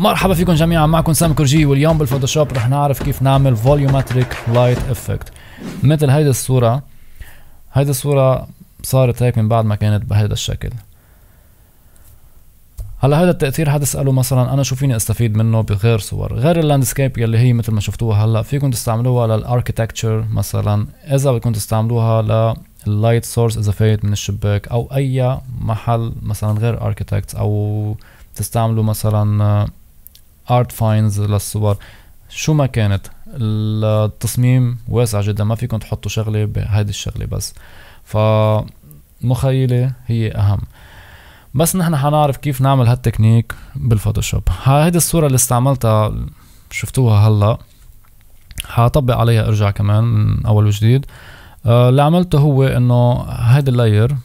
مرحبا فيكم جميعا معكم سام كورجي واليوم بال Photoshop رح نعرف كيف نعمل volumetric light effect. مثل هيدي الصورة هيدي الصورة صارت هيك من بعد ما كانت بهذا الشكل. هلا هذا التأثير حتسألوا مثلا أنا شو فيني أستفيد منه بغير صور؟ غير ال landscape يلي هي مثل ما شفتوها هلا فيكم تستعملوها لل architecture مثلا. إذا بدكم تستعملوها لل light source إذا فايت من الشباك أو أي محل مثلا غير architect أو تستعملوا مثلا art fines للصور شو ما كانت التصميم واسع جدا ما فيكم تحطوا شغلة بهيدي الشغلة بس. فمخيلة هي أهم. بس نحن حنعرف كيف نعمل هالتكنيك بال Photoshop. هيدي الصورة اللي استعملتها شفتوها هلا. حطبق عليها أرجع كمان من أول وجديد. آه، اللي عملته هو إنه هيدي ال layer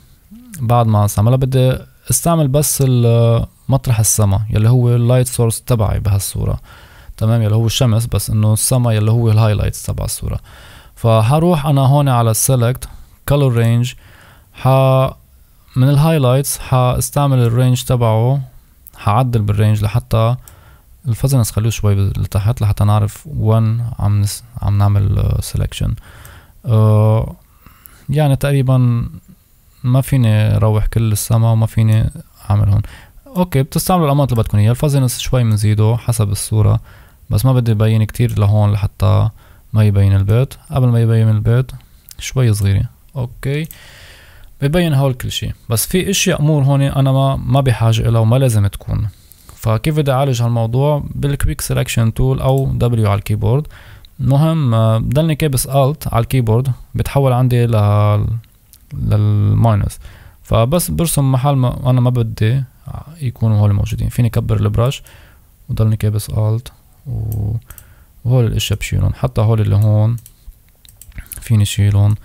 بعد ما استعملها بدي استعمل بس مطرح السما يلي هو ال light source تبعي بهالصورة. تمام؟ يلي هو الشمس بس إنه السما يلي هو ال highlights تبع الصورة. فحروح أنا هون على ال select color range ح من ال highlights حاستعمل ال range تبعه حعدل بال range لحتى ال fuzziness خلوه شوي لتحت لحتى نعرف وين عم نس... عم نعمل selection أه يعني تقريبا ما فيني روح كل السما وما فيني أعمل هون. okay بتستعملوا ال amount اللي بدكم اياه ال fuzziness شوي بنزيده حسب الصورة بس ما بدي يبين كتير لهون لحتى ما يبين البيت. قبل ما يبين البيت شوي صغيرة. okay. ببين هول كل شيء بس في إشياء أمور هون أنا ما ما بحاجة لها وما لازم تكون. فكيف بدي أعالج هالموضوع؟ بال quick selection tool أو W على الكيبورد. المهم بضلني كابس alt على الكيبورد. بتحول عندي ل لل minus. فبس برسم محل ما أنا ما بدي يكونوا هول موجودين. فيني كبر ال brush وضلني كابس alt. وهول الأشياء بشيلهم. حتى هول اللي هون فيني شيلهم.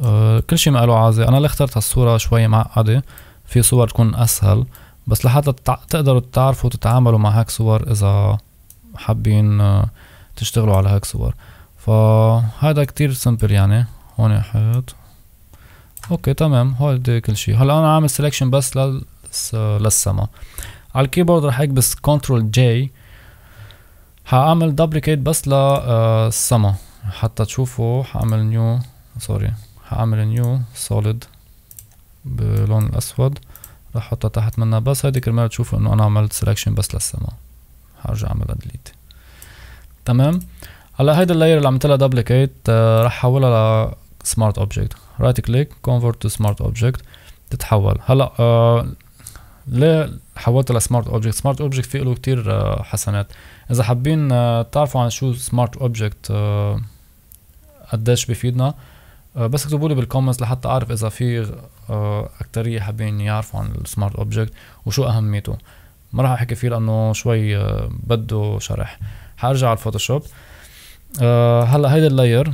أه كل شيء ما له عازة أنا اللي اخترت هالصورة شوي معقدة. في صور تكون أسهل. بس لحتى تقدروا تعرفوا تتعاملوا مع هيك صور إذا حابين أه تشتغلوا على هيك صور. فهذا كتير simple يعني. هون حيط. okay تمام. هول كل شيء هلا أنا عامل selection بس لل للسما. على الكيبورد رح اكبس control J حاعمل duplicate بس للسما آه، حتى تشوفوا حاعمل new sorry حاعمل new solid بلون الأسود. رح أحطها تحت منها بس هيدي كرمال تشوفوا إنه أنا عملت selection بس للسما. حرجع أعملها delete تمام؟ هلأ هيدي ال layer اللي عملت لها duplicate آه، رح احولها ل smart object right click convert to smart object تتحول. هلأ آه ليه حولت ل smart object smart object فيه له كتير آه، حسنات. إذا حابين آه، تعرفوا عن شو smart object آه، قديش بفيدنا بس اكتبوا لي بال comments لحتى أعرف إذا في أكترية حابين يعرفوا عن ال smart object وشو أهميته. ما راح أحكي فيه لأنه شوي بده شرح. حأرجع على الفوتوشوب هلأ هيدي ال layer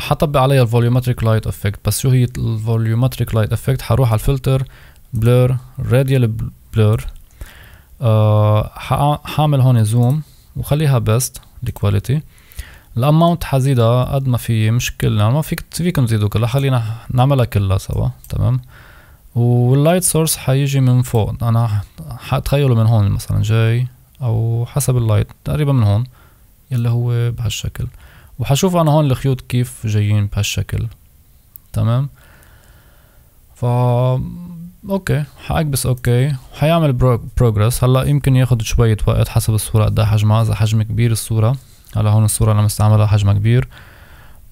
حطبق عليها ال volumetric light effect بس شو هي ال volumetric light effect حروح على ال filter blur radial blur آه حاعمل هون zoom وخليها best ال quality ال amount حزيدها قد ما في مشكلة ما فيك فيكم تزيدوا كلها خلينا نعملها كلها سوا تمام؟ وال light source حيجي من فوق أنا حتخيلوا من هون مثلا جاي أو حسب ال light تقريبا من هون يلي هو بهالشكل. وحشوف أنا هون الخيوط كيف جايين بهالشكل تمام؟ ف okay حاكبس okay. حيعمل progress هلأ يمكن ياخد شوية وقت حسب الصورة قد حجمها. إذا حجم كبير الصورة هلأ هون الصورة أنا مستعملها حجمها كبير.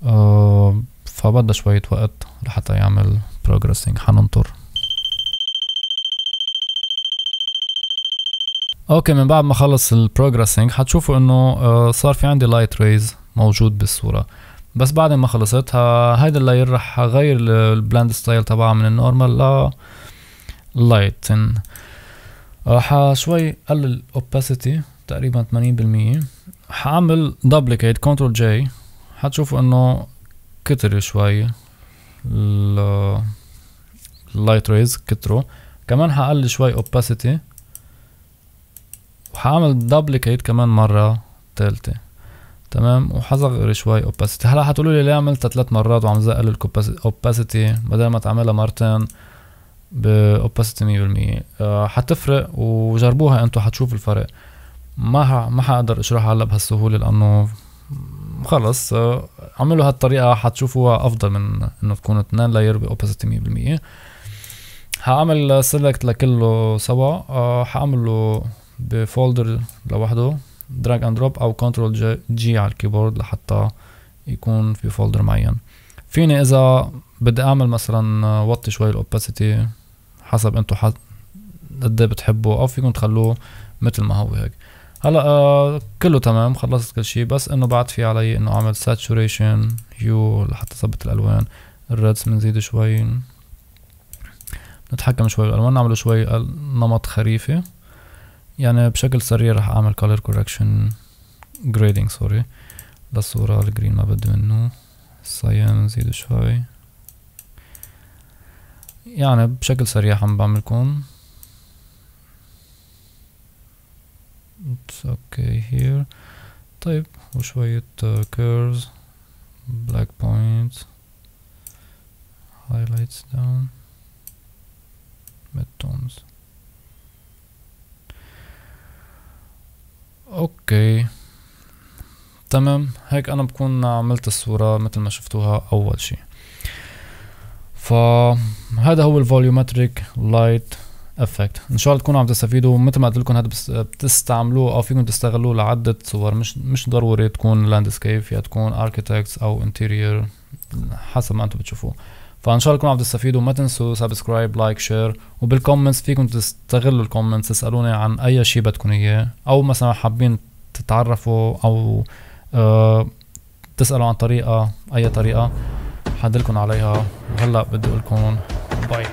أه فبدها شوية وقت لحتى يعمل processing حننطر. okay من بعد ما خلص ال processing حتشوفوا إنه أه صار في عندي light rays موجود بالصورة. بس بعد ما خلصت هيدا ال layer رح أغير ال blend style تبعها من ال normal ل light راح شوي قلل opacity تقريبا 80% حأعمل duplicate control J حتشوفوا إنه كتر شوي. ال light rays كتروا. كمان حقلل شوي opacity. وحأعمل duplicate كمان مرة تالتة. تمام؟ وحصغر شوي opacity. هلأ حتقولوا لي ليه عملتها ثلاث مرات وعم نزل opacity بدل ما تعملها مرتين. ب opacity 100% آه، حتفرق وجربوها أنتم حتشوفوا الفرق. ما ما حقدر اشرحها هلا بهالسهولة لأنه خلص آه، عملوا هالطريقة حتشوفوها أفضل من إنه تكون اثنين layer ب opacity 100% حأعمل select لكله سوا. آه، حأعمله ب folder لوحده drag and drop أو control G على الكيبورد لحتى يكون في folder معين. فيني إذا بدي أعمل مثلا وطي شوي ال opacity حسب انتو حد قد إيه بتحبوا أو فيكم تخلوه مثل ما هو هيك. هلا آه كله تمام خلصت كل شيء بس إنه بعد في علي إنه أعمل saturation hue لحتى ثبت الألوان ال reds بنزيد شوي. نتحكم شوي بالألوان نعمله شوي نمط خريفي يعني بشكل سريع رح أعمل color correction grading sorry للصورة ال green ما بدي منه. ال cyan نزيد شوي. يعني بشكل سريع عم بعملكم. It's okay here. طيب وشوية uh, curves. Black points. Highlights down. Tones. أوكي تمام. هيك أنا بكون عملت الصورة مثل ما شفتوها أول شي. فهذا هو ال volumetric light effect. إن شاء الله تكونوا عم تستفيدوا مثل ما قلت لكم هذا بتستعملوه أو فيكم تستغلوه لعدة صور. مش مش ضروري تكون landscape فيها تكون architects أو interior حسب ما أنتم بتشوفوه. فإن شاء الله تكونوا عم تستفيدوا. ما تنسوا subscribe like share وبال comments فيكم تستغلوا ال comments تسألوني عن أي شيء بدكم إياه. أو مثلا حابين تتعرفوا أو أه تسألوا عن طريقة أي طريقة. حدلكم عليها. وهلا بدي أقول لكم باي.